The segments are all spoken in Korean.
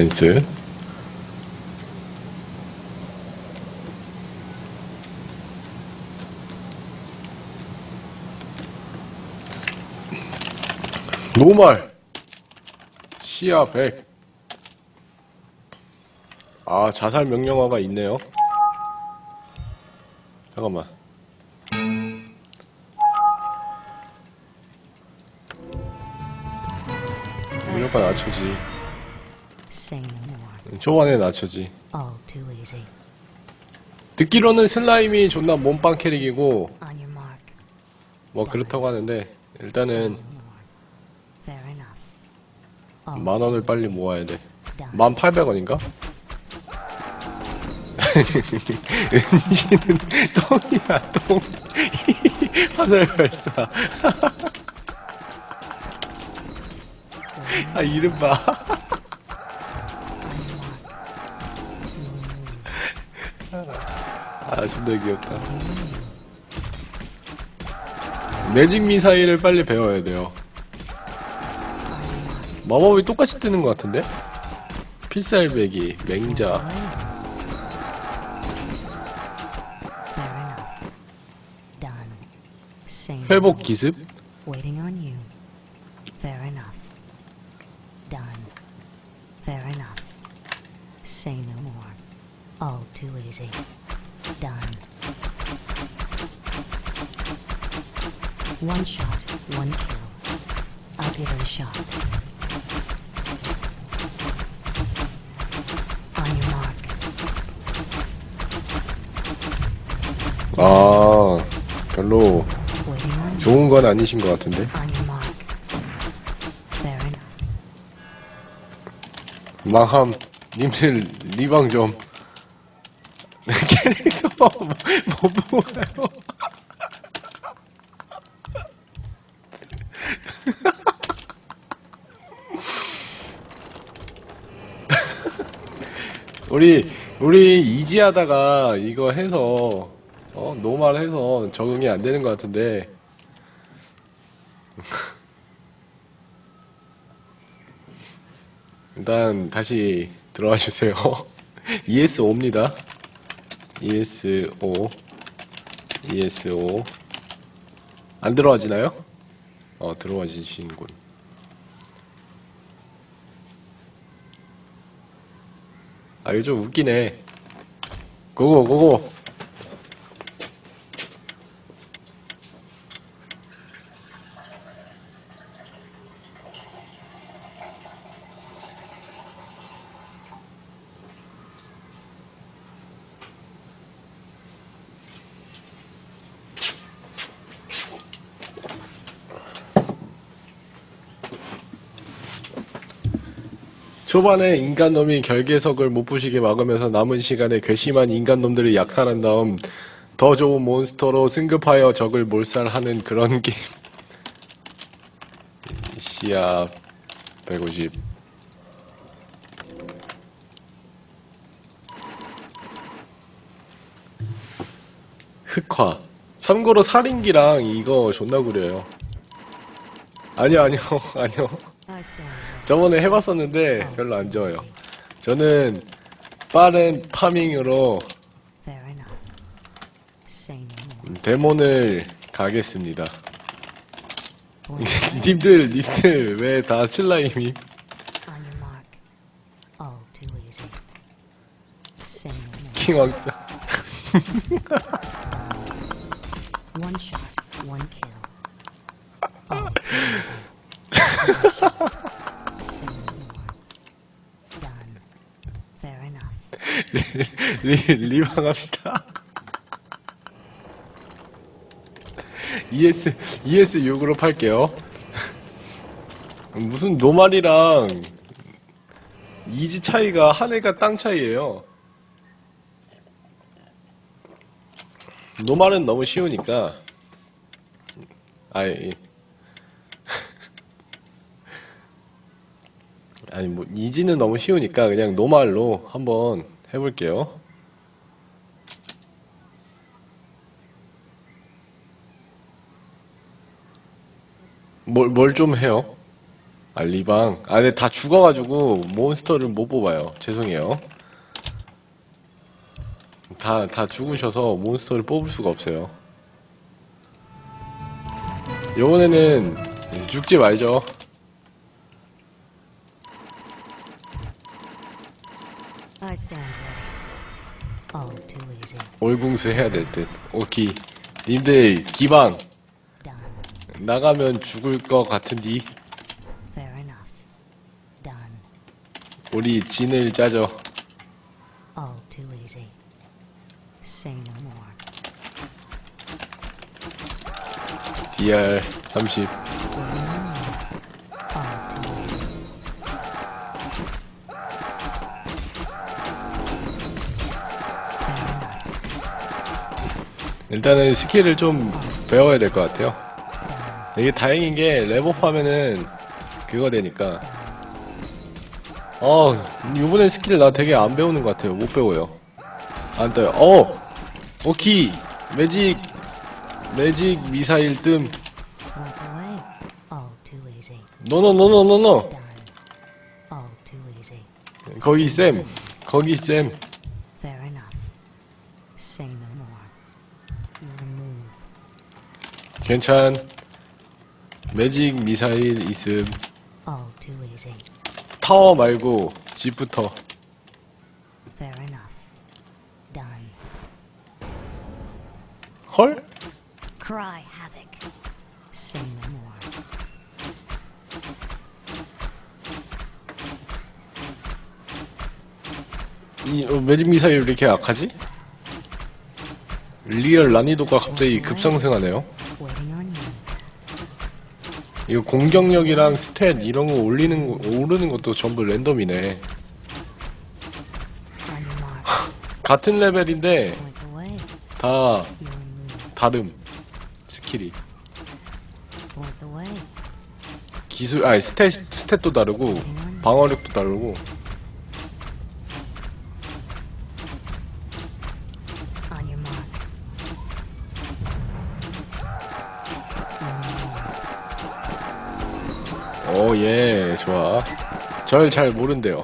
댄스 노말 시야 100 아, 자살 명령어가 있네요. 잠깐만. 무조건 낮춰지. 초반에 낮춰지. Easy. 듣기로는 슬라임이 존나 몸빵 캐릭이고. 뭐 그렇다고 하는데, 일단은. All 만 원을 빨리 모아야 돼. 만 팔백 원인가? 은신은 똥이야, 똥. 화살 발사. 아, 이름 봐. 아, 존나 귀엽다. 매직 미사일을 빨리 배워야 돼요. 마법이 똑같이 뜨는 것 같은데? 필살배기, 맹자. 회복. 기습? Waiting on you. Fair enough. Done. Fair enough. Say no more. All too easy. Done. One shot, one kill. I'll give it a shot. On your mark. 아, 별로 Waiting on you. 좋은 건 아니신 것 같은데? 망함, 님들 리방 좀. 캐릭터 뭐, 뭐 보아요? 우리 우리 이지하다가 이거 해서 어 노말 해서 적응이 안 되는 것 같은데 일단 다시 들어와 주세요. ES5입니다. ES5 ES5 안 들어와지나요? 어 들어와지시는군. 아 이거 좀 웃기네. 고고 고고. 초반에 인간놈이 결계석을 못 부시게 막으면서 남은 시간에 괘씸한 인간놈들을 약탈한 다음 더 좋은 몬스터로 승급하여 적을 몰살하는 그런 게임. 시야 150. 흑화. 참고로 살인기랑 이거 존나 구려요. 아니요, 아니요, 아니요. 저번에 해봤었는데 별로 안 좋아요. 저는 빠른 파밍으로. 데몬을 가겠습니다. 님들, 님들 왜 다 슬라임이? on your mark. All too easy. Say no more. 킹 왕자. 리, 리방합시다. ES, ES6으로 팔게요. 무슨 노말이랑 이지 차이가 하늘과 땅 차이예요. 노말은 너무 쉬우니까. 아이. 아니 뭐 이지는 너무 쉬우니까 그냥 노말로 한번 해볼게요. 뭘 뭘 좀 해요? 알리방. 아, 근데 다 죽어가지고 몬스터를 못 뽑아요. 죄송해요. 다, 다 죽으셔서 몬스터를 뽑을 수가 없어요. 요번에는 죽지 말죠. 올궁수 해야 될 듯. 오키. 님들, 기방. 나가면 죽을 것 같은디. 우리 진을 짜죠. DR 30. All too easy. Fair enough. 일단은 스킬을 좀 배워야 될 것 같아요. 이게 다행인 게 레벨업 하면은 그거 되니까. 어, 이번에 스킬 나 되게 안 배우는 것 같아요. 못 배워요. 안 떠요. 어! 오키! 매직! 매직 미사일 뜸. 노노노노노노! 거기 쌤! 거기 쌤! 괜찮. 매직 미사일 있음. 타워 말고 집부터. 헐? 이 어, magic missile 왜 이렇게 약하지? real 난이도가 갑자기 급상승하네요. 이거 공격력이랑 stat 이런 거 올리는 거, 오르는 것도 전부 랜덤이네. 같은 레벨인데. 다. 다름. 스킬이. 기술 아니 스탯 스탯도 다르고 방어력도 다르고 오예 좋아. 절 잘 모른대요.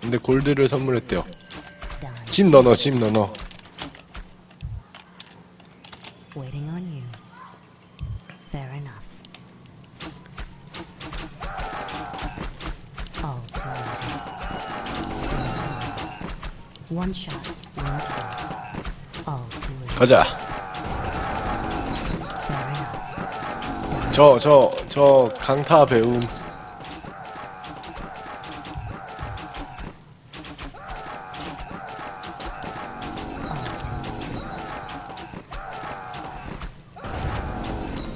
근데 골드를 선물했대요. 집 넣어 집 넣어. On 저 저 저 강타 배움.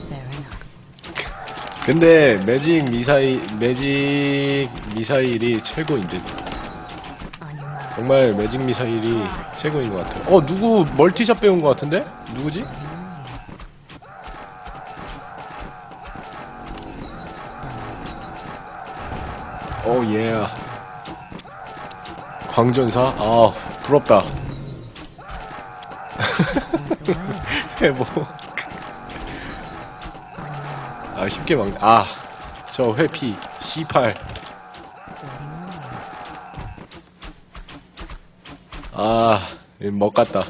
Enough. 근데 매직 미사일 매직 미사일이 최고인 듯. On your mark. 정말 매직 미사일이 최고인 것 같아요. 어 누구 멀티샷 배운 것 같은데? 누구지? 오 예. 광전사? 아 부럽다. 뭐. Mark. 아 쉽게 막. 아 저 회피 C8. Waiting on you. 아 먹갔다.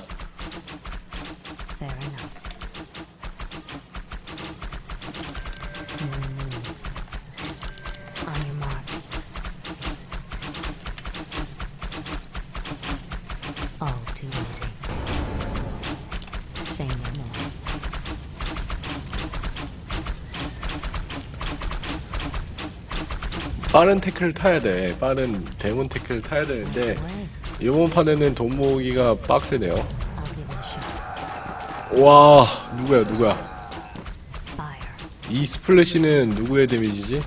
빠른 태클 타야 돼. 빠른 데몬 태클 타야 되는데. 이번 판에는 돈 모으기가 빡세네요. 와 누구야 누구야? 이 스플래시는 누구의 데미지지?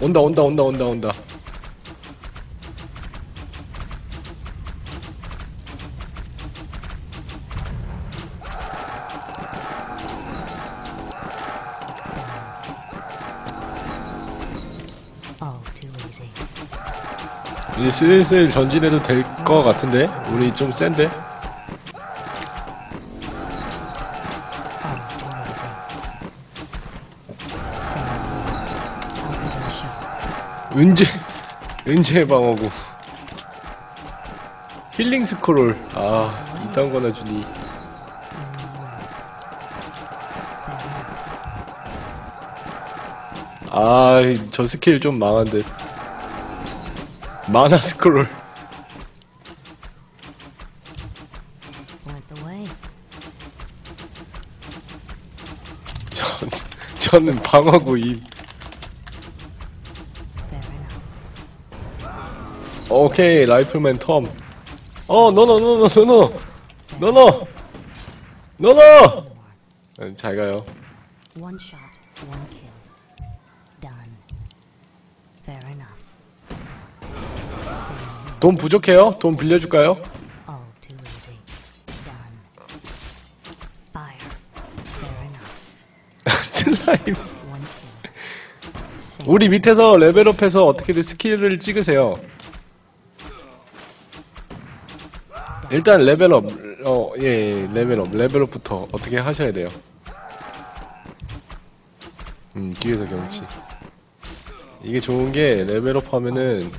온다 온다 온다 온다 온다. 이제 슬슬 전진해도 될 것 같은데? 우리 좀 센데? 은재 은재의 방어구 힐링 스크롤 아 이딴 거나 주니 아 저 스킬 좀 망한 듯 마나 스크롤. 전, 저는 방어구 임 Fair enough. 오케이 라이플맨 텀 어 노노 노노 노노 잘 가요 One shot, one kill. Done. Fair enough. Same. 돈 부족해요? 돈 빌려줄까요? 슬라임. 우리 밑에서 레벨업해서 어떻게든 스킬을 찍으세요 일단 레벨업 어 예, 예 레벨업 레벨업부터 어떻게 하셔야 돼요 음 뒤에서 경치 이게 좋은 게 레벨업 하면은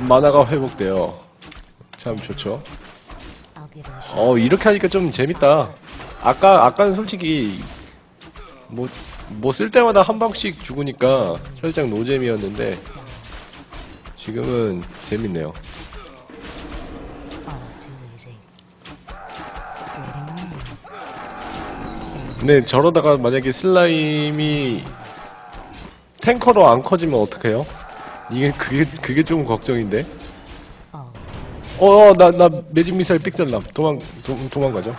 마나가 회복돼요 참 좋죠. 어 이렇게 하니까 좀 재밌다. 아까 아까는 솔직히 뭐 뭐 쓸 때마다 한 방씩 죽으니까 살짝 노잼이었는데 지금은 재밌네요. 근데 저러다가 만약에 슬라임이 탱커로 안 커지면 어떡해요? 이게 그게 그게 좀 걱정인데. Oh, 어나 나 매직 미사일 삑살남 도망 도, 도망가죠.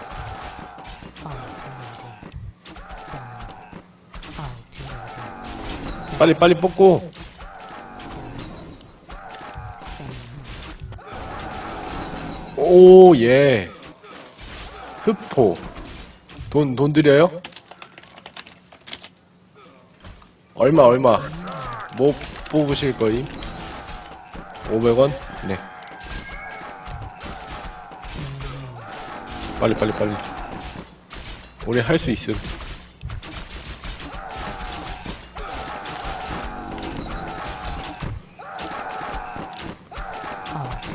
too easy. 빨리 빨리 뽑고. 오, 예. 흑포. 돈, 돈 드려요? 얼마, 얼마? 뭐 뽑으실 거임? 500원? 네. 빨리, 빨리, 빨리. 우리 할 수 있음. Mark.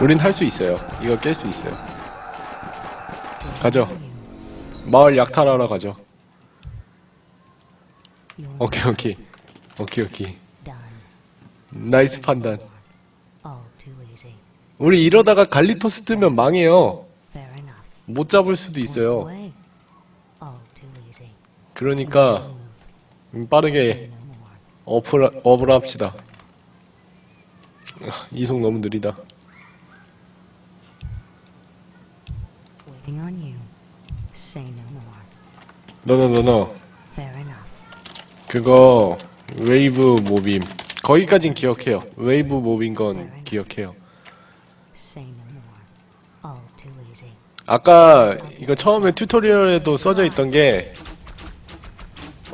우린 할 수 있어요. 이거 깰 수 있어요. 가죠. 마을 약탈하러 가죠. 오케이, 오케이. 오케이, 오케이. nice 판단. 우리 이러다가 갈리토스 뜨면 망해요. 못 잡을 수도 있어요. 그러니까 음, 빠르게. 어플, 업을 합시다. 아, 이속 너무 느리다. Waiting on you. Say no more. 너너너너 Fair enough. 그거 웨이브 모빔 거기까진 기억해요. 웨이브 모빈 건 기억해요. No. Oh. 아까 이거 처음에 tutorial에도 써져 있던 게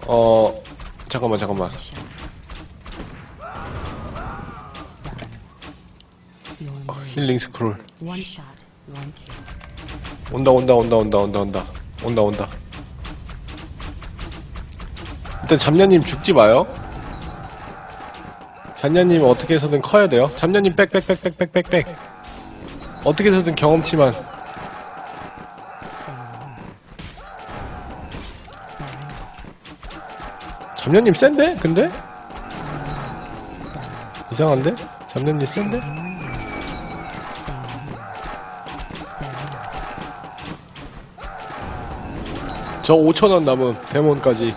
어... 잠깐만 잠깐만 어. 힐링 스크롤 온다 온다 온다 온다 온다 온다 온다 온다 일단 잡녀님 죽지 마요 잡녀님 어떻게 해서든 커야 돼요 잡녀님 빽빽빽빽빽빽빽 어떻게 해서든 경험치만. 잡녀님 센데? 근데? 이상한데? 잡녀님 센데? 저 5천원 남은 데몬까지.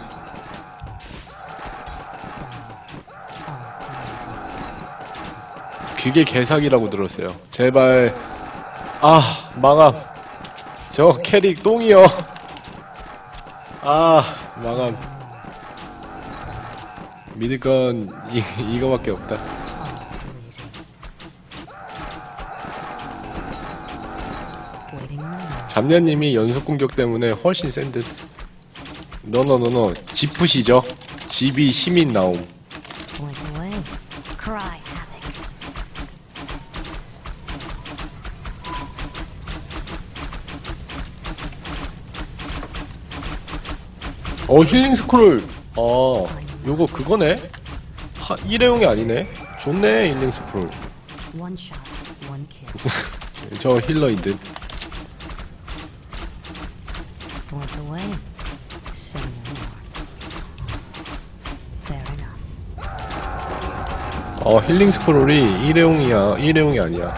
그게 개사기라고 들었어요. 제발. 아 망함. 저 캐릭 똥이요. 아 망함. 믿을 건 이, 이거밖에 없다 잡녀님이 연속 공격 때문에 훨씬 센 듯. 너너너너 지푸시죠? 집이 시민 나옴. 어 힐링 스크롤 아 요거 그거네 하, 일회용이 아니네 좋네 힐링 스크롤 저 힐러 인들. 어, 힐링 스크롤이 일회용이야, 일회용이 아니야.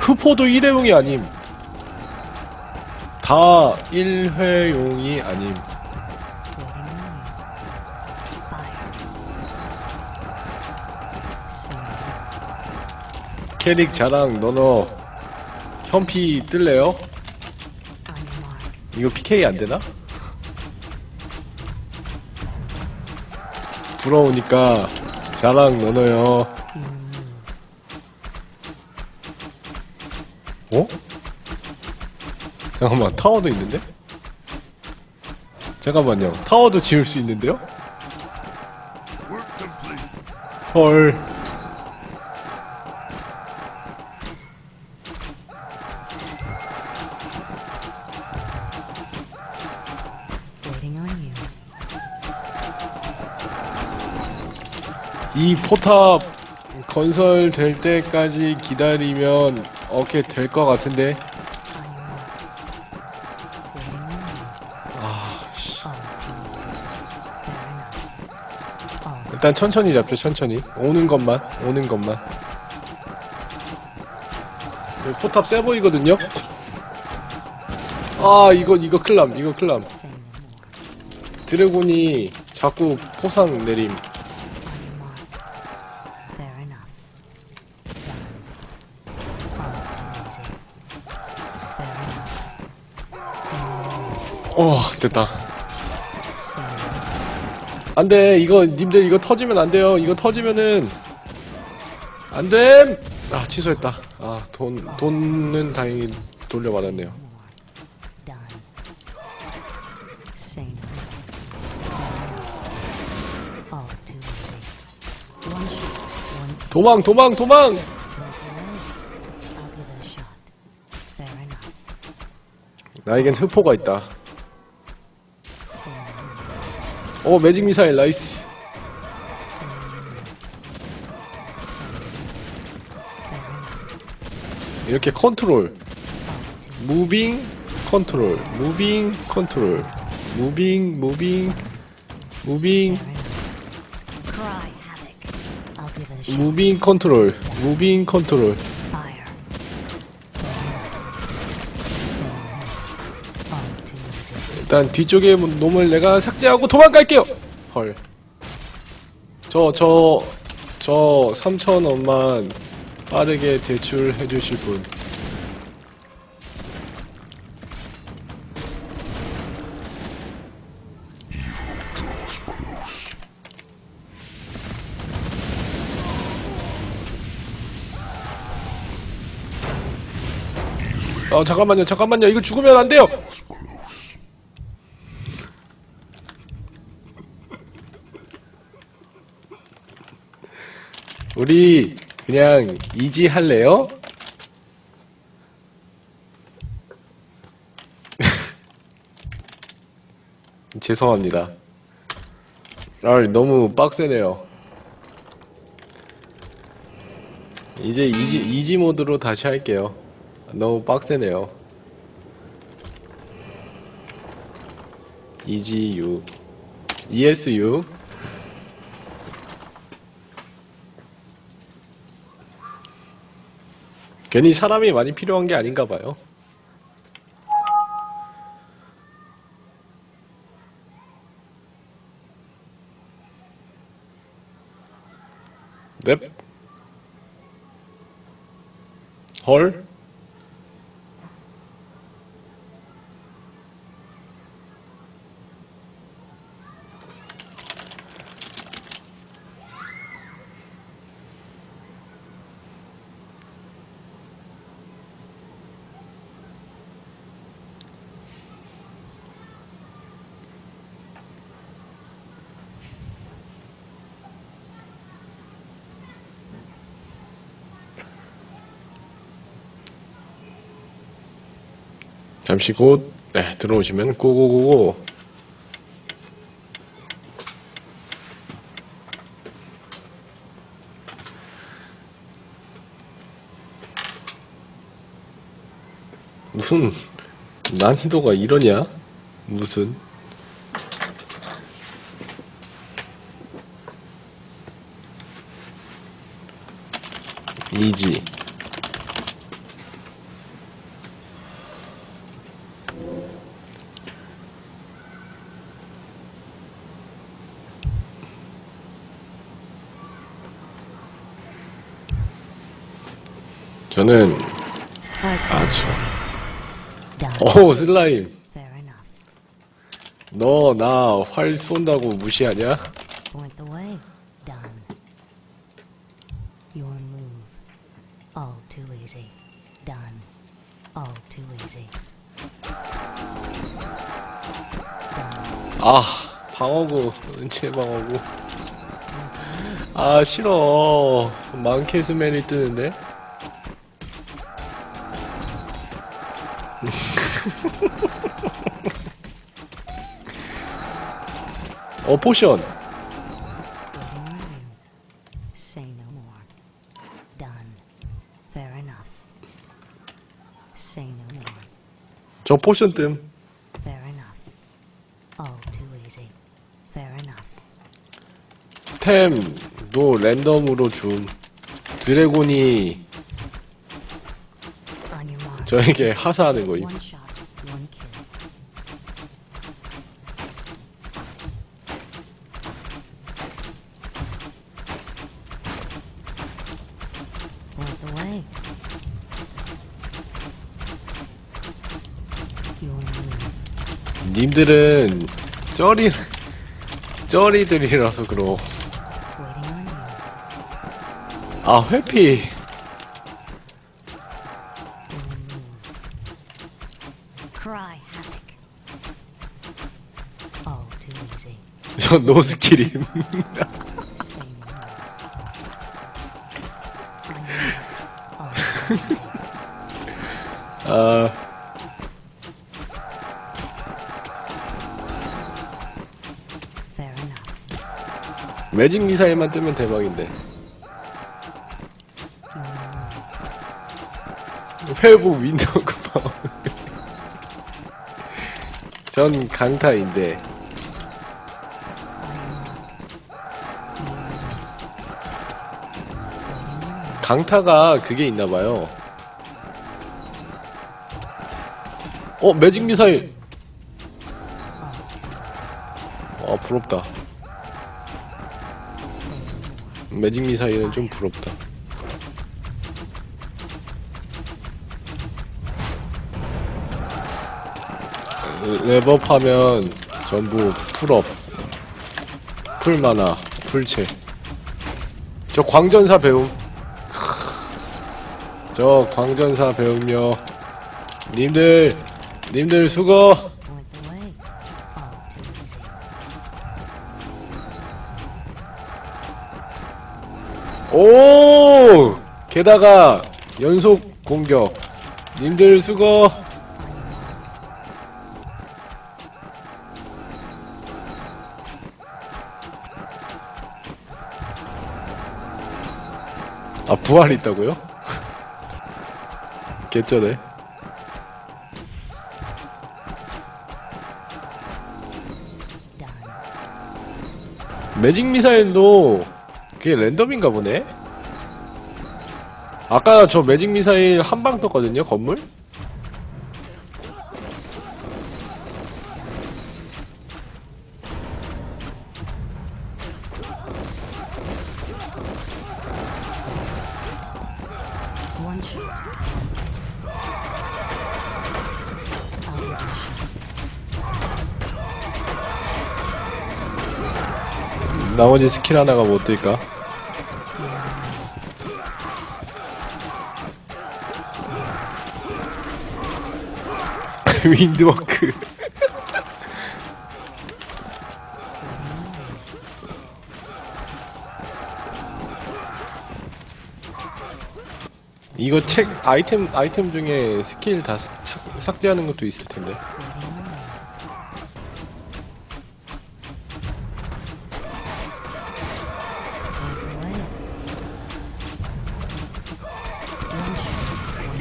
흡포도 일회용이 아님. 다 일회용이 아님. 캐릭 자랑, 너너, 현피 뜰래요? 이거 PK 안 되나? 부러우니까, 자랑, 너너요. 어? 잠깐만, 타워도 있는데? 잠깐만요, 타워도 지을 수 있는데요? 헐. 이 포탑 건설될 때까지 기다리면 어케 될것 같은데 일단 천천히 잡죠 천천히 오는 것만 오는 것만 포탑 세 보이거든요 아 이거 이거 클람 이거 클람. 드래곤이 자꾸 포상 내림. 어 됐다. 안돼 이거 님들 이거 터지면 안 돼요 이거 터지면은 안됨 아 취소했다 아 돈 돈은 다행히 돌려받았네요. 도망 도망 도망. 나에겐 흑포가 있다 어 magic missile nice. 이렇게 컨트롤 moving 컨트롤 moving 컨트롤 moving moving moving. moving 컨트롤 moving 컨트롤 일단 뒤쪽에 놈을 내가 삭제하고 도망갈게요. 헐. 저 저 저 3천원만 빠르게 대출해 주실 분. 아 잠깐만요 잠깐만요. 이거 죽으면 안 돼요 우리 그냥 이지 할래요? 죄송합니다. 아, 너무 빡세네요. 이제 이지 이지 모드로 다시 할게요. 너무 빡세네요. EGU ESU 괜히 사람이 많이 필요한 게 아닌가 봐요. 넵. 헐. 잠시 곧 네, 들어오시면 고고고고. 무슨 난이도가 이러냐? 무슨? 이지. 저는 Person. Done. 어 슬라임. 너 나 활 쏜다고 무시하냐? 아 방어구 은채 방어구 아 싫어 망케스맨이 뜨는데 No more. 저 포션 뜸. 템도 랜덤으로 줌 드래곤이. 저에게 하사하는 거임 One shot, one kill. Point the way. Your move. 님들은 쩌리 쩌리들이라서 you. 아 회피. 저 노스킬임 Say 매직 미사일만 뜨면 대박인데. 회복 윈도우가 파워 전 강타인데. 강타가 그게 있나봐요. 어 매직 미사일. 아 부럽다 매직 미사일은 좀 부럽다. 랩업하면 전부 풀업 풀마나 풀체 저 광전사 배움. 크, 저 광전사 배움요. 님들 님들 수고 게다가 연속 공격 님들 수고 아 부활 있다고요? 개쩌네. 매직 미사일도 그게 랜덤인가 보네? 아까 저 매직 미사일 한 방 떴거든요, 건물? 나머지 스킬 하나가 못 뜰까? wind walk 이거 책 아이템 아이템 중에 스킬 다 삭- 삭제하는 것도 있을 텐데. Waiting on you. Point the way. One shot. One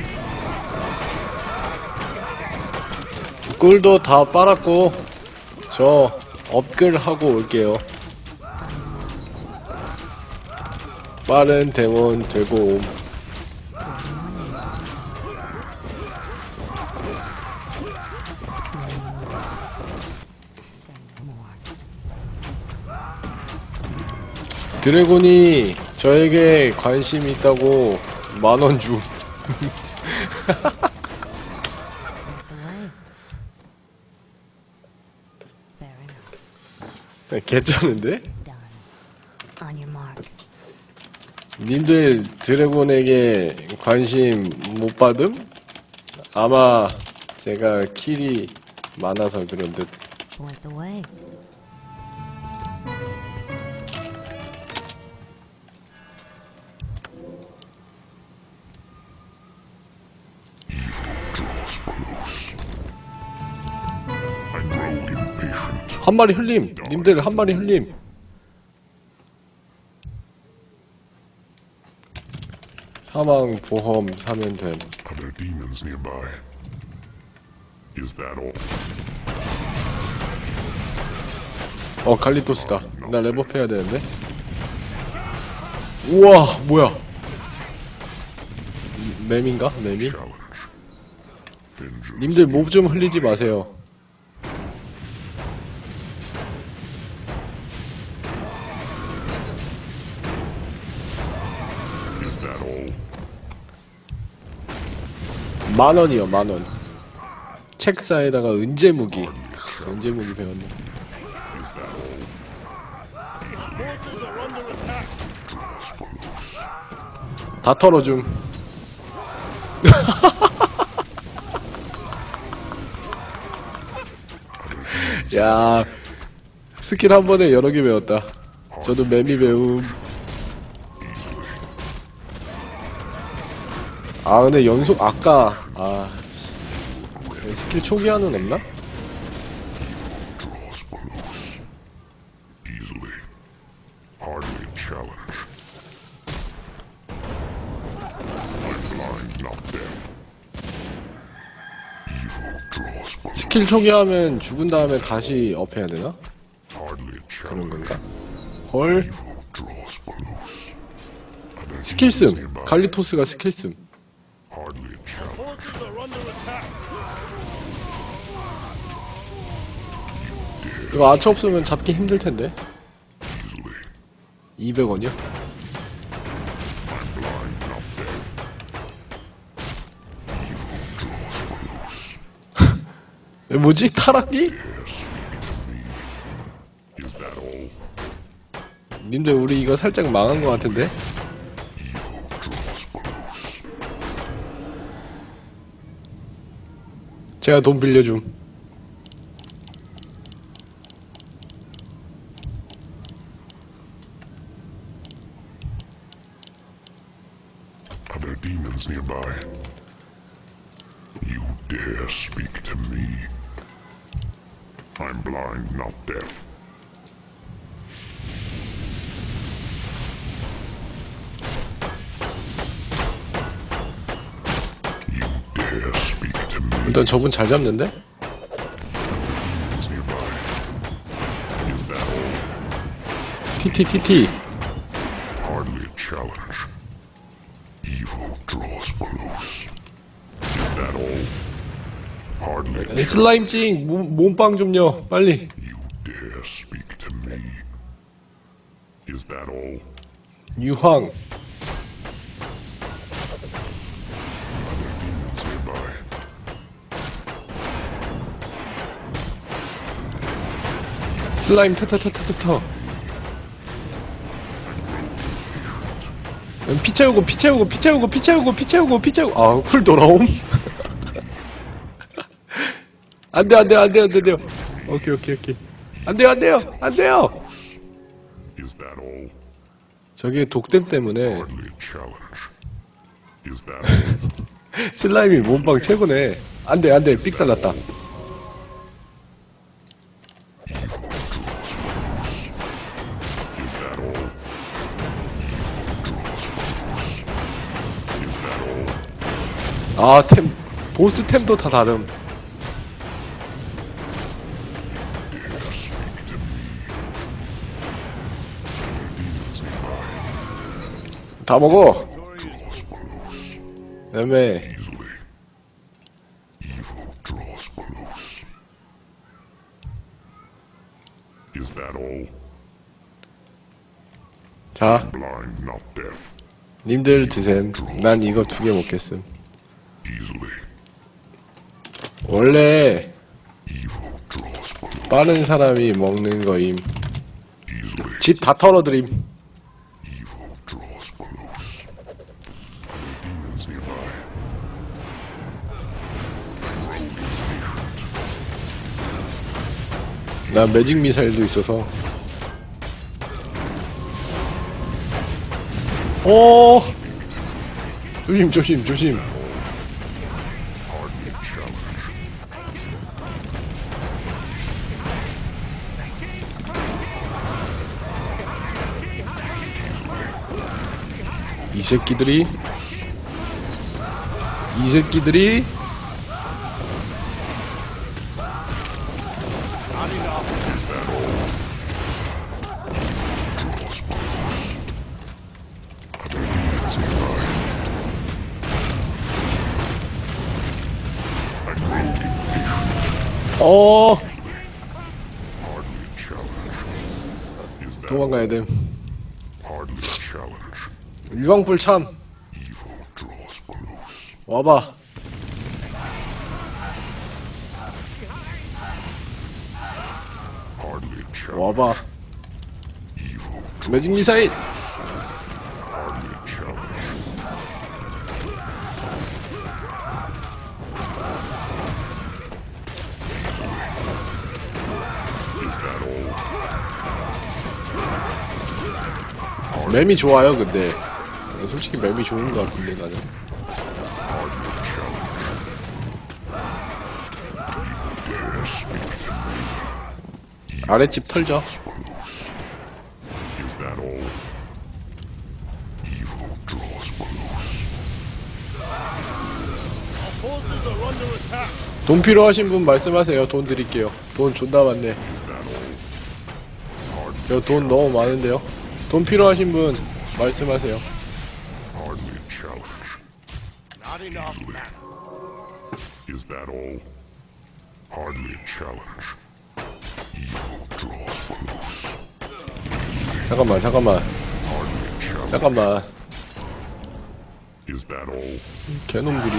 kill. 꿀도 다 빨았고 저 업글 하고 올게요 빠른 대원 되고 옴. 드래곤이 저에게 관심이 있다고 만원 주. your mark. 님들 드래곤에게 관심 못 받음? 아마 제가 킬이 많아서 그런 듯. 한 마리 흘림! 님들 한 마리 흘림! 사망 보험 사면 됨. 어 갈리토스다. 나 레버페 해야 되는데. 우와 뭐야? 맴인가? 맴이? 님들 몹좀 흘리지 마세요. 만 원이요 만 원. 책사에다가 은재 무기. 크, 은재 무기 배웠네. 다 털어줌. 야 스킬 한 번에 여러 개 배웠다. 저도 매미 배움. 아 근데 연속 아까 아 씨. 스킬 초기화는 없나? 스킬 초기화하면 죽은 다음에 다시 업해야 되나? 그런. 건가? 헐 Evil draws close. Are there 스킬 demons 씀 nearby? 갈리토스가 스킬 씀 이거 아처 없으면 잡기 힘들 텐데 Easily. 200원이요? I'm blind, not deaf. 뭐지? 타락기? 님들 우리 이거 살짝 망한 것 같은데? 제가 돈 빌려줌 Are there demons nearby? You dare speak to me? I'm blind, not deaf. You dare speak to me? 일단 저분 잘 잡는데? That 슬라임 찡 몸, 몸빵 좀요 빨리 You dare speak to me? Is that all? 유황? 슬라임 터터터터터 피 채우고 피 채우고 피 채우고 피 채우고 피 채우고 피 채우고 아 쿨 돌아옴 안 돼 안 돼 안 돼 안 돼 안 돼요 오케이 오케이 오케이 안 돼요 안 돼요 안 돼요 Is that all? 저게 독댐 때문에 Hardly a challenge. Is that all? 슬라임이 몸빵 최고네 안 돼 안 돼 삑살 났다 Is that all? Is that all? 아템 보스 템도 다 다름 다 먹어. all? 자. 님들 드셈. 난 이거 두 개 먹겠음. 원래. 빠른 사람이 먹는 거임. 집 다 털어드림. 나 매직 미사일도 있어서. 오! 조심, 조심, 조심. 이 새끼들이 이 새끼들이 어 도망가야 됨. 유황불 참. 와봐. 와봐. 매직 미사일. 맴이 좋아요, 근데. 솔직히 맴이 좋은 것 같은데 나는. 아랫집 털죠. 돈 필요하신 분 말씀하세요. 돈 드릴게요. 돈 존나 많네. 저 돈 너무 많은데요. 돈 필요하신 분 말씀하세요. hardly challenge. Not enough, man. Is that all? Hardly challenge. Evil draws close. 잠깐만, 잠깐만, Hardly challenge. 잠깐만. Is that all? 개놈들이.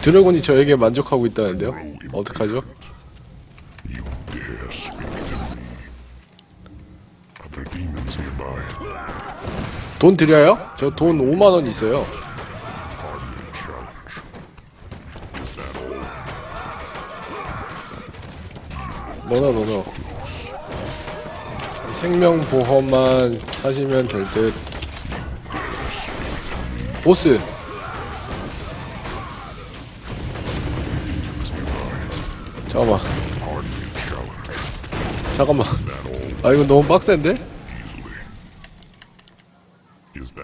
드래곤이 저에게 만족하고 있다는데요? 어떡하죠? You dare speak to me. Are there demons nearby? 돈 드려요? 저 돈 5만원 있어요. 너너 너너. 생명보험만 사시면 될 듯. 보스! 잠깐만. 잠깐만. 아, 이거 너무 빡센데? Easily. Is that all? Easily. Is that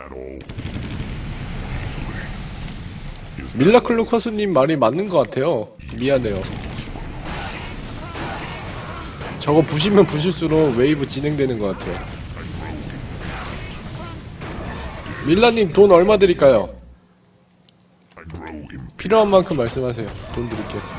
밀라클루커스님 말이 맞는 것 같아요. 미안해요. 저거 부시면 부실수록 웨이브 진행되는 것 같아요. 밀라님 돈 얼마 드릴까요? 필요한 만큼 말씀하세요. 돈 드릴게요.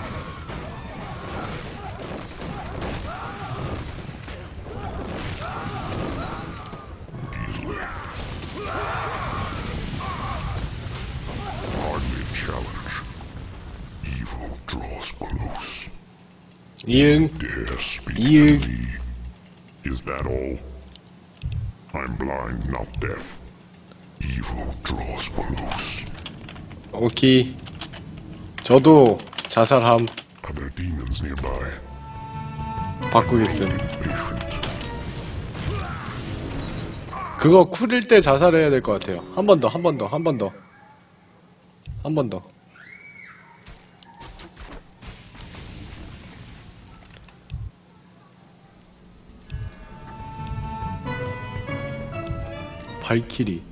이응, Dare speak 이응. to me. Is that all? I'm blind, not deaf. Evil draws close. 오케이. 저도 자살함 Are there demons nearby? 바꾸겠음. 그거 쿨일 때 자살해야 될 것 같아요. 한 번 더, 한 번 더, 한 번 더. 한 번 더. 발키리.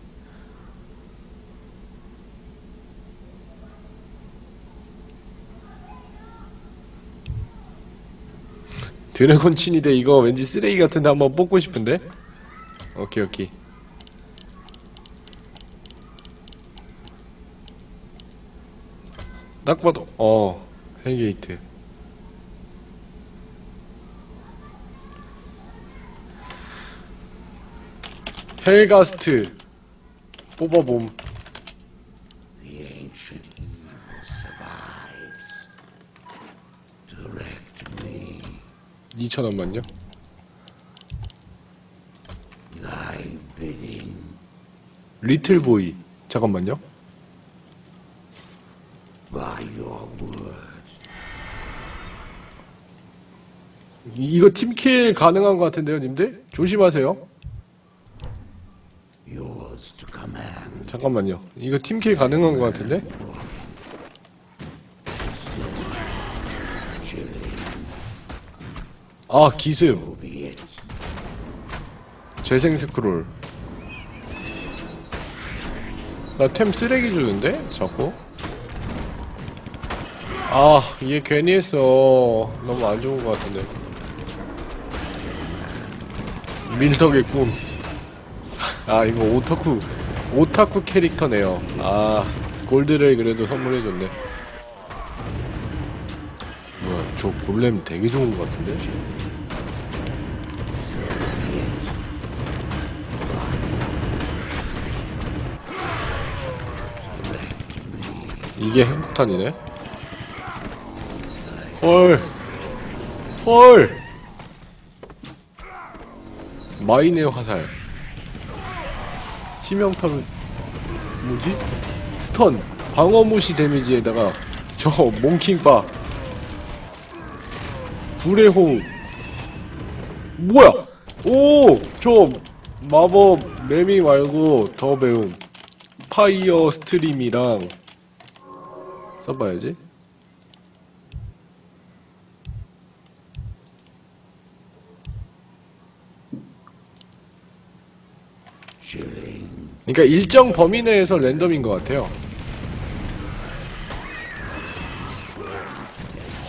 드래곤 친위대 이거 왠지 쓰레기 같은데 한번 뽑고 싶은데? 오케이 오케이 딱 봐도 어 hell gate 헬가스트 뽑아봄 The ancient evil survives. Direct me 2,000원만요 thy bidding. 리틀보이 잠깐만요 이- 이거 팀킬 가능한 것 같은데요 님들? 조심하세요. 잠깐만요 이거 팀킬 가능한 것 같은데? 아 기습. 재생 스크롤 나 템 쓰레기 주는데? 자꾸 아 이게 괜히 했어 너무 안 좋은 것 같은데 밀덕의 꿈 아 이거 오타쿠 오타쿠 캐릭터네요 아 골드를 그래도 선물해줬네 뭐야 저 골렘 되게 좋은 것 같은데? 이게 행복탄이네? 헐. 헐. 마이네어 화살. 치명타로, 뭐지? 스턴. 방어무시 데미지에다가, 저, 몽킹바. 불의 호흡. 뭐야! 오! 저, 마법, 매미 말고 더 배움. 파이어 스트림이랑, 써봐야지. 그러니까 일정 범위 내에서 랜덤인 것 같아요.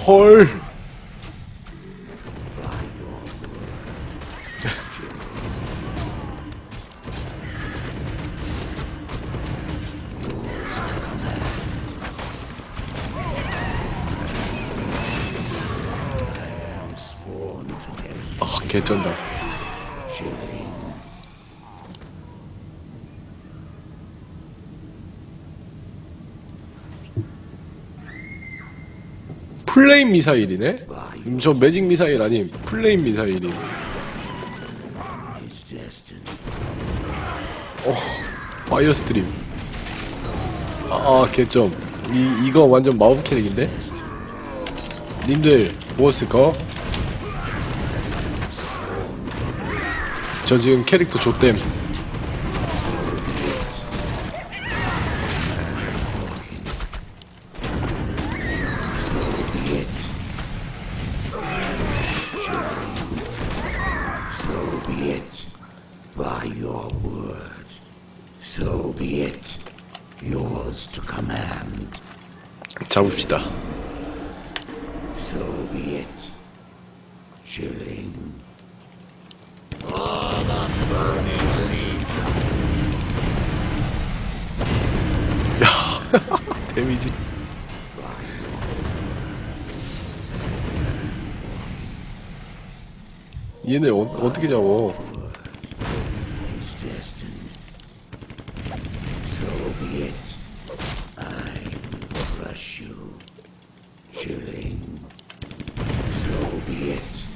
헐. 아, 개쩐다. flame missile이네? 음, 저 magic missile 아님 flame missile이. 어 fire stream 아, 아 개쩜 이, 이거 완전 마법 캐릭인데? 님들 뭐였을까? 저 지금 캐릭터 좆댐 잡읍시다. Chilling. 데미지 얘네 어, 어떻게 잡어 is destined. So be it. I will crush you. Chilling. So be it.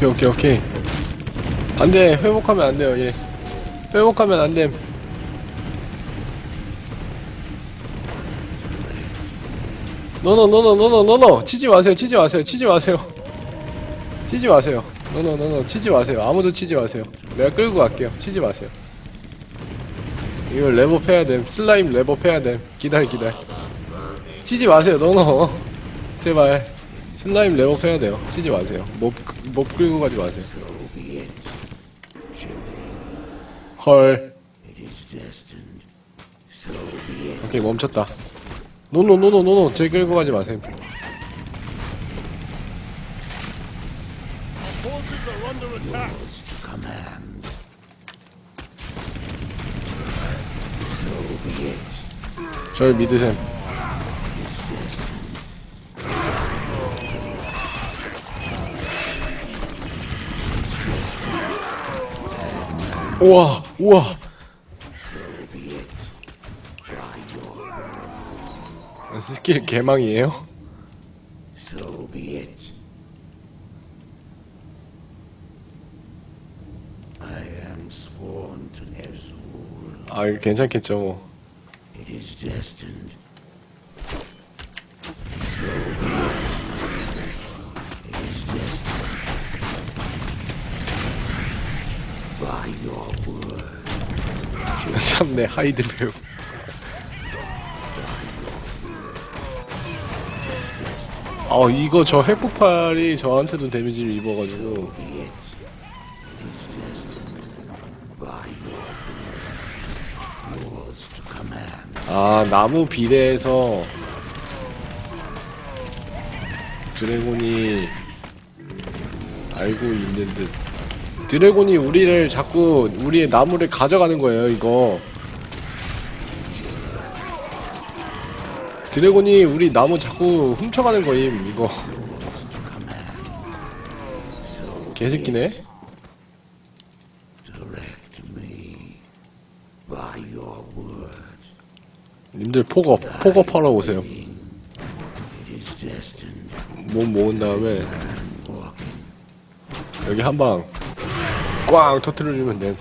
오케이 오케이 오케이. 안돼 회복하면 안 돼요 얘. 회복하면 안됨. 노노 노노 no no no no 치지 마세요 치지 마세요 치지 마세요. 치지 마세요. 노노 노노 치지 마세요. 아무도 치지 마세요. 내가 끌고 갈게요. 치지 마세요. 이거 렙업 해야 됨. 슬라임 렙업 해야 됨. 기다려 기다려. 치지 마세요. no no 제발. 슬라임 렙업 해야 돼요. 치지 마세요. mob, mob 끌고 가지 마세요. 헐. 오케이 멈췄다. 노노노노노노 제 끌고 가지 마세요. 절 믿으셈. 우와, 우와. 스킬 개망이에요? 아, 이거 괜찮겠죠, 뭐. 참네, 하이드 배우. 아, 이거 저 핵폭발이 저한테도 데미지를 입어가지고. 아, 나무 비례에서 드래곤이 알고 있는 듯. 드래곤이 우리를 자꾸 우리의 나무를 가져가는 거예요, 이거. 드래곤이 우리 나무 자꾸 훔쳐가는 거임, 이거. 개새끼네? 님들 폭업, 폭업하러 오세요. 몸 모은 다음에 여기 한 방 꽝 터트려주면 돼.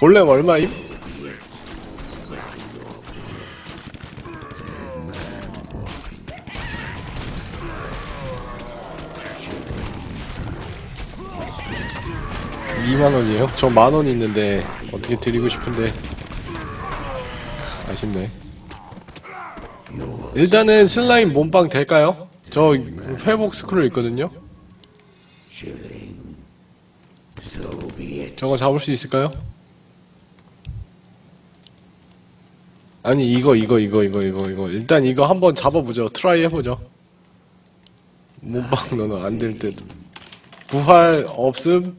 골렘 얼마임? 이만 원이에요? 저 만원 있는데 어떻게 드리고 싶은데 아쉽네. 일단은 슬라임 몸빵 될까요? 저 회복 스크롤 있거든요. 저거 잡을 수 있을까요? 아니 이거 이거 이거 이거 이거 이거 일단 이거 한번 잡아보죠. try 해보죠. 몸빵 너는 안될 듯. 부활 없음.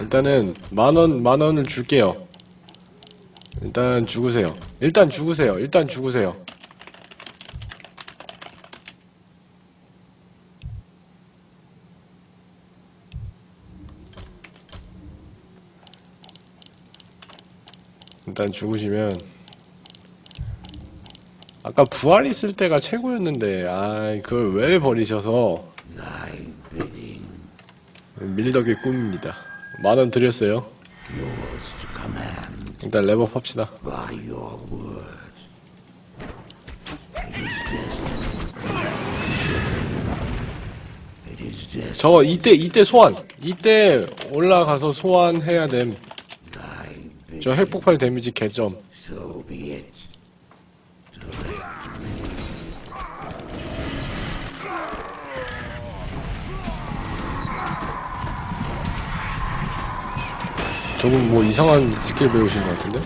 일단은 만원 만 원을 줄게요. 일단 죽으세요. 일단 죽으세요. 일단 죽으세요. 일단 죽으시면 아까 부활 있을 때가 최고였는데 아 그걸 왜 버리셔서. 밀덕의 꿈입니다. 만원 드렸어요. 일단 랩업 합시다. 저거 이때 이때 소환 이때 올라가서 소환해야 됨. 저 핵폭발 데미지 개점. 저분 뭐 이상한 스킬 배우신 것 같은데?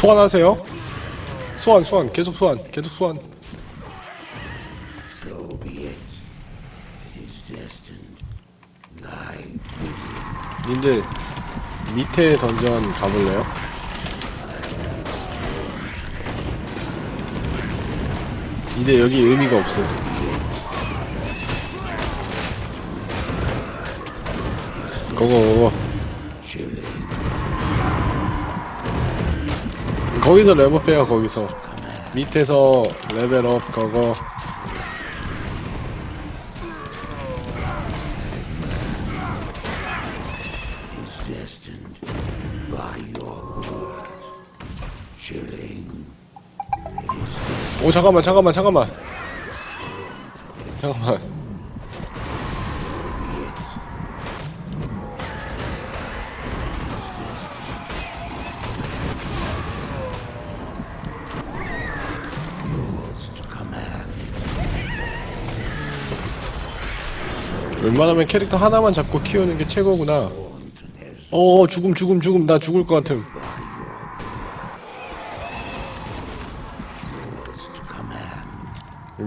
소환하세요. 소환 소환 계속 소환 계속 소환. So be it. It is destined. Thy 님들 밑에 던전 가볼래요? 이제 여기 의미가 없어. 그거 chilling. 거기서 레벨업해요 거기서 밑에서 레벨업 그거 오 잠깐만 잠깐만 잠깐만. 잠깐만. 웬만하면 캐릭터 하나만 잡고 키우는 게 최고구나. 어, 어 죽음 죽음 죽음. 나 죽을 것 같음.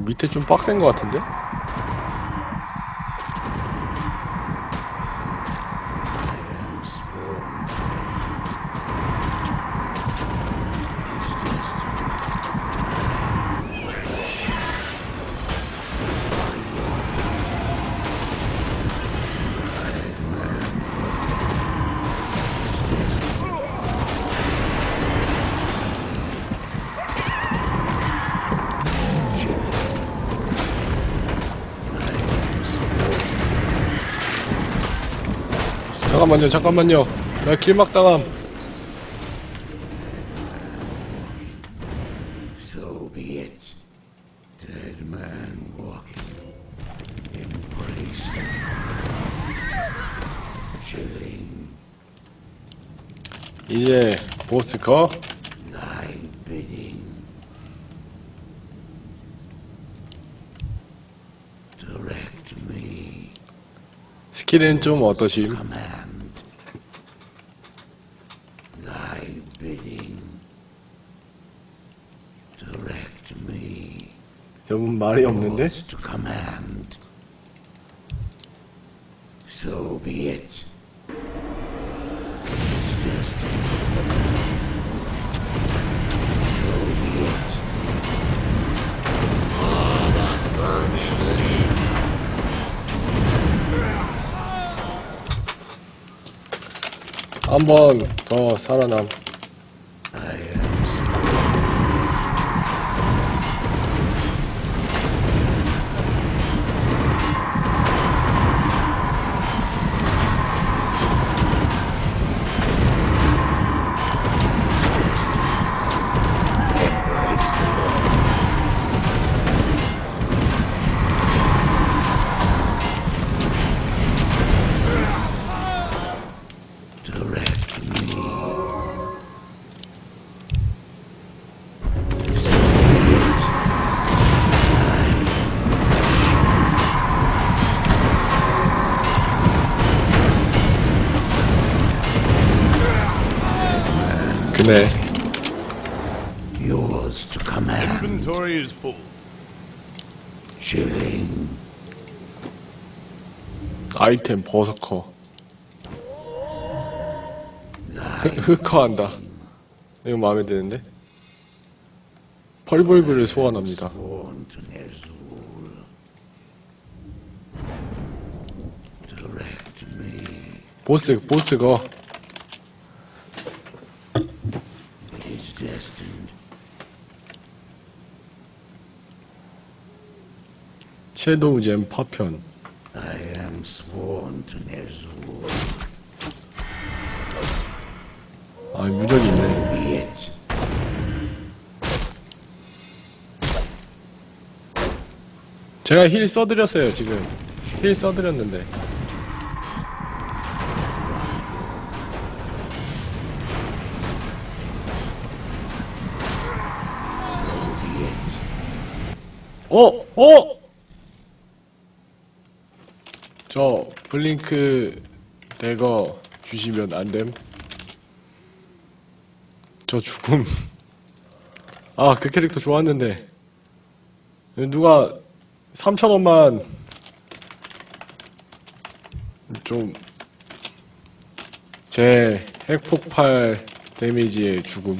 밑에 좀 빡센 것 같은데? 잠깐만요, 잠깐만요. 나 길막 당함. So be it. Dead man walking. Embrace. Chilling. 이제 보스 거. 스킬은 좀 어떠심? 저분 말이 없는데? So be it. Just. So be it. 한 번 더 살아남. 아이템 버서커. 흑- 흑화한다. 이거 마음에 드는데? 펄벌브를 소환합니다. 보스, 보스 거. It is destined. 섀도우 잼 파편. 무적이 있네. 제가 힐 써드렸어요, 지금. 힐 써드렸는데. 어! 어! 저, 블링크 대거 주시면 안 됨? 저 죽음. 아, 그 캐릭터 좋았는데. 누가 3천원만 좀 제 핵폭발 데미지의 죽음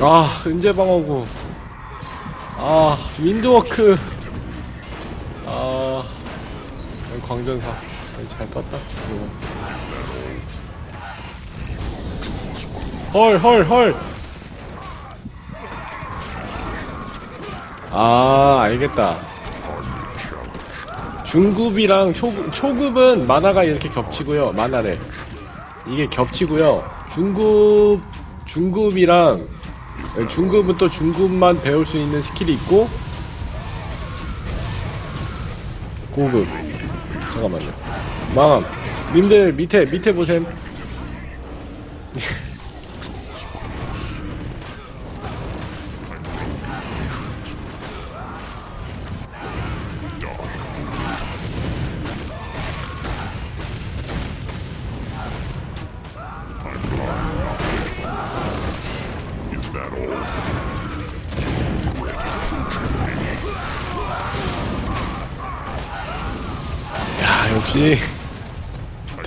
아 은재 방어구 아 윈드워크 아 광전사 잘 떴다. 헐, 헐, 헐. 아, 알겠다. 중급이랑 초급, 초급은 만화가 이렇게 겹치고요. 만화래. 이게 겹치고요. 중급, 중급이랑, 중급은 또 중급만 배울 수 있는 스킬이 있고, 고급. 잠깐만요. 망함. 님들 밑에, 밑에 보셈.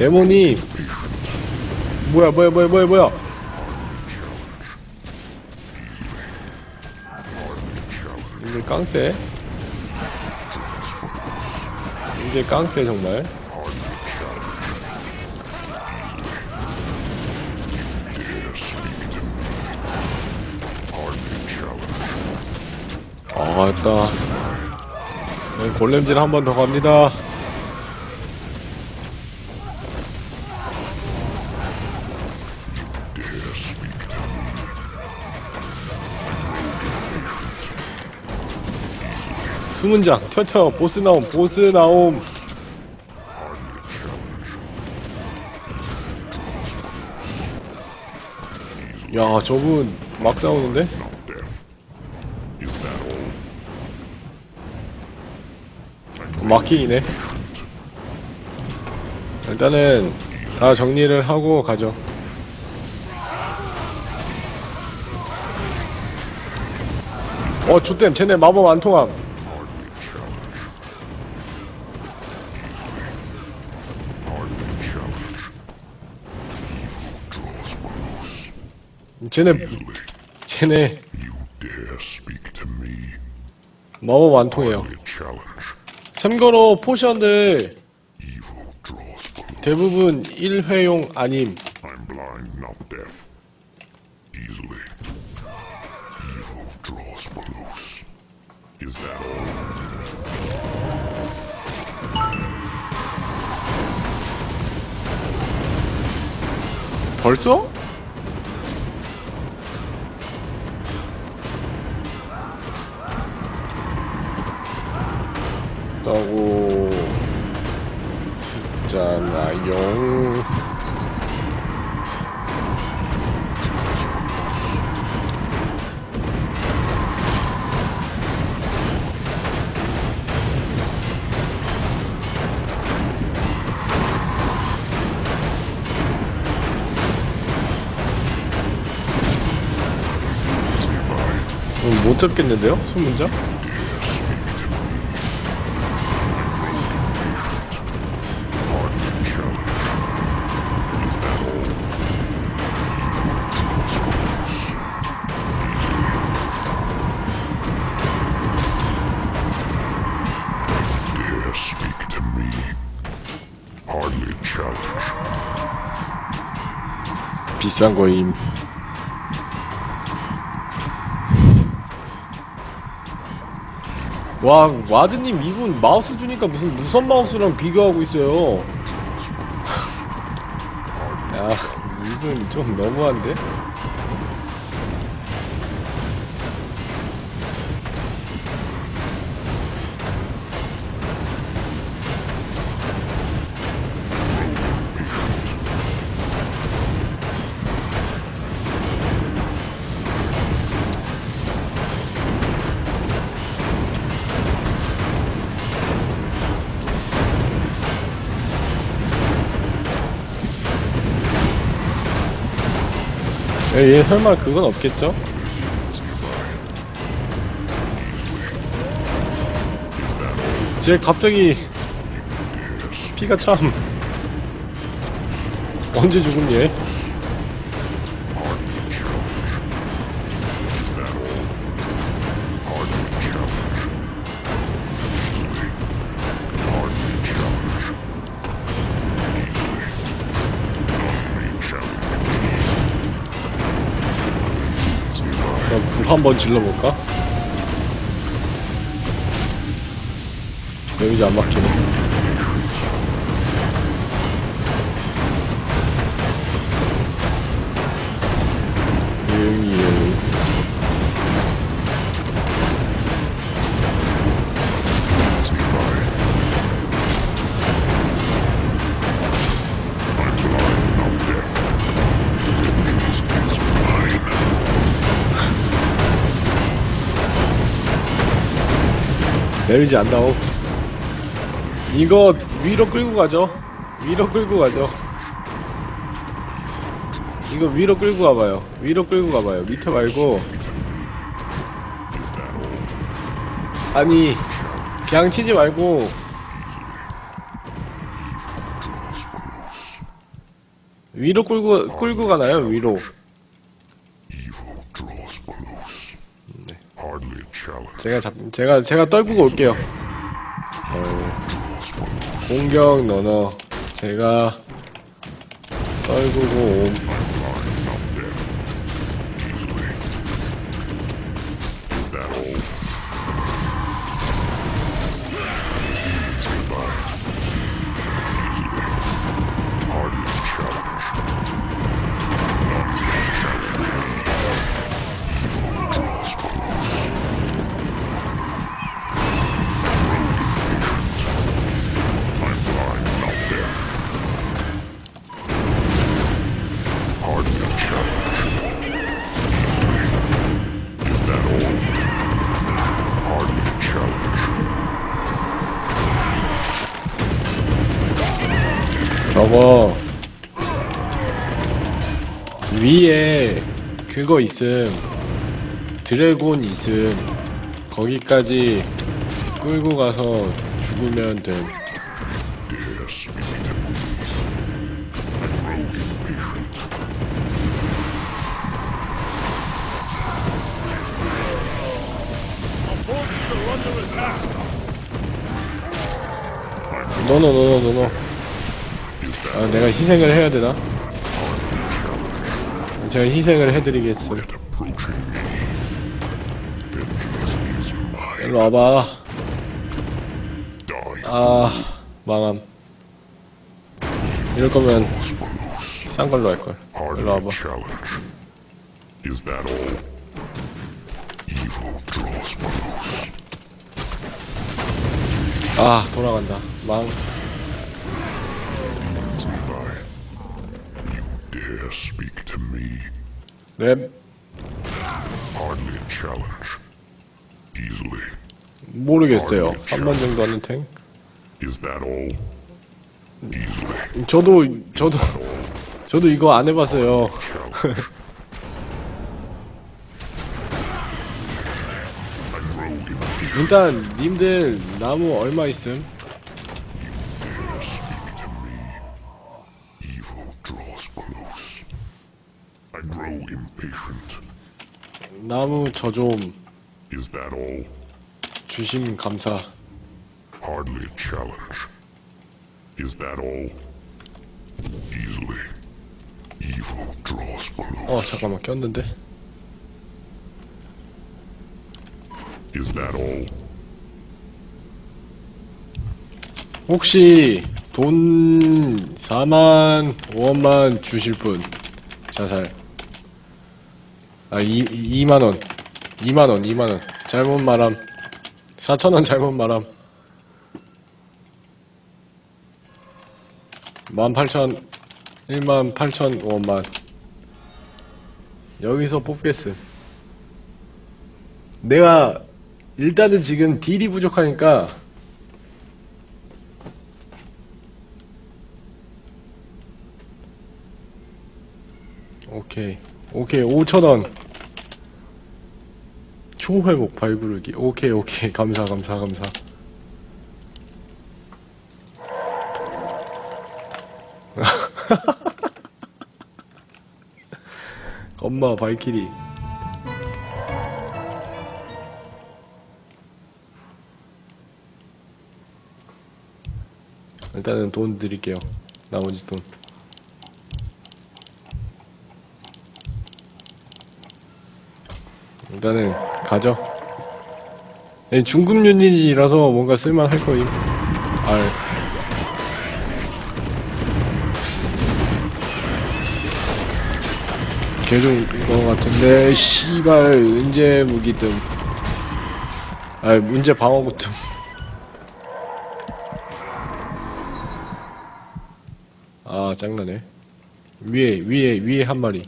데모니. 뭐야, 뭐야, 뭐야, 뭐야, 뭐야. 이제 깡세. 이제 깡세, 정말. 아, 됐다. 네, 골렘질 한 번 더 갑니다. 수문장 튀어튀어 보스 나옴 보스 나옴. 야 저분 막 싸우는데? 마킹이네. 일단은 다 정리를 하고 가죠. 어 좋댐 쟤네 마법 안 통함 쟤네 쟤네? 마법 안 통해요 A challenge. 참고로 포션들. 대부분 1회용 아님 blind, 따고 있잖아요. 음, 못 잡겠는데요? 수문장? 비싼 거임. 와, 와드님 이분 마우스 주니까 무슨 무선 마우스랑 비교하고 있어요. 야, 이분 좀 너무한데? 설마 그건 없겠죠? 쟤 갑자기 피가 참 언제 죽은 얘? 한번 질러볼까? 데미지 안 막히네. 데미지 안 나오. 이거 위로 끌고 가죠. 위로 끌고 가죠. 이거 위로 끌고 가봐요. 위로 끌고 가봐요. 밑에 말고. 아니, 그냥 치지 말고. 위로 끌고, 끌고 가나요? 위로. Evil draws close. Hardly a challenge. 제가 잡, 제가, 제가 떨구고 올게요. 어, 공격 너너. 제가 떨구고 옴. 그거 있음 드래곤 있음 거기까지 끌고 가서 죽으면 됨. 노노노노노노 아 내가 희생을 해야 되나? 제가 희생을 mine. 일로 와봐. 아 망함 이럴 거면 싼 걸로 할걸 일로 와봐. 아 돌아간다 망 dare speak to me? 랩 Hardly a challenge. Easily. 모르겠어요 3만 정도 하는 탱 Is that all? Easily. 저도 저도 저도 이거 안 해봤어요. 일단 님들 나무 얼마 있음? Dare speak to me? Evil draws close. I grow impatient. 나무 저 좀 Is that all? 주심 감사 Hardly a challenge. Is that all? Easily. Evil draws close. 어 잠깐만 꼈는데 Is that all? 혹시 돈 4만 5원만 주실 분 자살 아 2, 2만원. 2만원 2만원. 잘못 말함. 4천원 잘못 말함. 18,000 1만 8천 원만. 여기서 뽑겠음. 내가 일단은 지금 딜이 부족하니까 오케이 오케이 5천원. 초회복 발구르기. 오케이 오케이. 감사 감사 감사. 엄마 발키리. 일단은 돈 드릴게요. 나머지 돈 일단은 가죠. 얘 중급 유닛이라서 뭔가 쓸만할 거임. 알. 개좀 거 같은데 씨발 은재 무기 뜸. 아 문제 방어구 뜸. 아 짱나네. 위에 위에 위에 한 마리.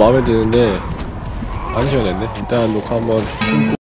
마음에 드는데 안 시원했네. 일단 녹화 한번.